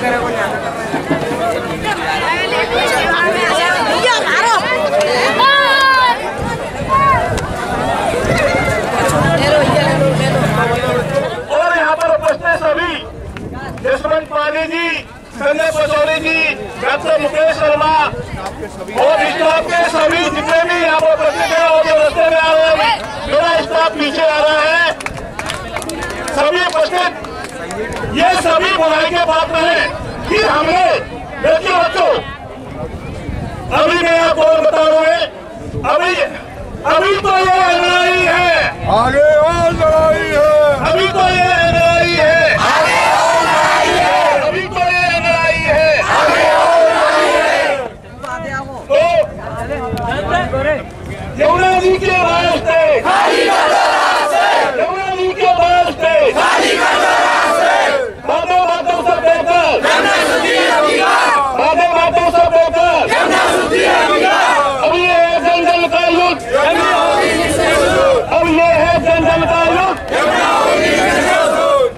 और दुष्मंत पांडे जी, संजय पचौरी जी, डॉक्टर मुकेश शर्मा और स्टाफ के सभी जितने भी यहाँ पर उपस्थित हैं और जो रस्ते में आ रहे हैं। मेरा स्टाफ पीछे आ रहा है। सभी उपस्थित ये सभी बुराई के पात्र हैं कि हमने देखिए बच्चों अभी मैं आपको और बता रहा अभी अभी तो ये लड़ाई है आगे और लड़ाई है अभी तो ये लड़ाई है अभी तो ये लड़ाई है तो यमुना जी के वास्ते यमुना जी के वास्ते बातों बातों से बेहतर बातों बातों से बेहतर अब ये है जंगल का युद्ध अब ये है जंगल का युद्ध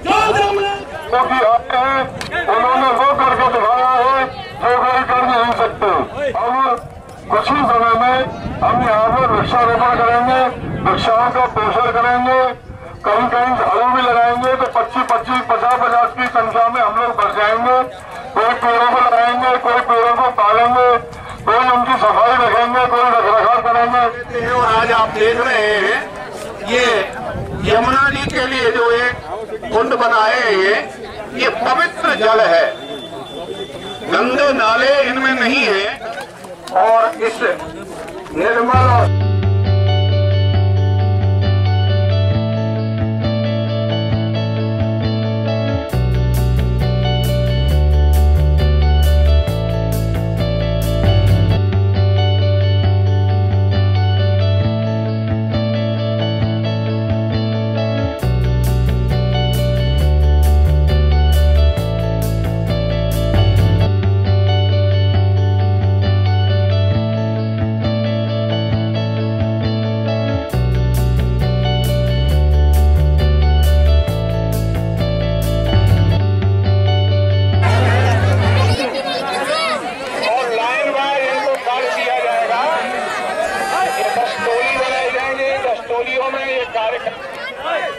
जो जमुना क्योंकि आते हैं उन्होंने वो करके दिखाया है जो कोई कर नहीं अब कुछ ही समय में हम यहाँ पर वृक्षारोपण करेंगे वृक्षाओं का पोषण करेंगे कहीं कहीं झाड़ू भी लगाएँगे तो पच्चीस पच्चीस पचास पचास की संख्या में हम लोग बढ़ जाएँगे। कोई पेड़ों को लगाएँगे कोई पेड़ों को पालेंगे कोई उनकी सफ़ाई रखेंगे कोई रख रखाव करेंगे और आज आप देख रहे हैं ये यमुना जी के लिए जो एक कुंड बनाए हैं ये ये पवित्र जल है। गंदे नाले इनमें नहीं है। और इस निर्मल और टोलियों में ये कार्यक्रम